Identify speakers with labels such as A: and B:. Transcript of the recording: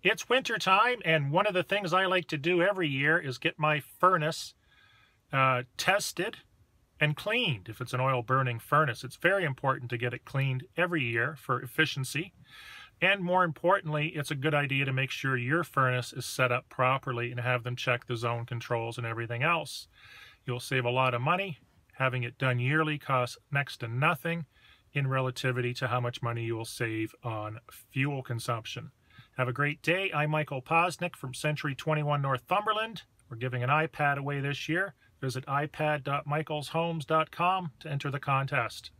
A: It's winter time, and one of the things I like to do every year is get my furnace uh, tested and cleaned. If it's an oil burning furnace, it's very important to get it cleaned every year for efficiency. And more importantly, it's a good idea to make sure your furnace is set up properly and have them check the zone controls and everything else. You'll save a lot of money. Having it done yearly costs next to nothing in relativity to how much money you will save on fuel consumption. Have a great day. I'm Michael Poczynek from Century 21 Northumberland. We're giving an iPad away this year. Visit ipad.michaelshomes.com to enter the contest.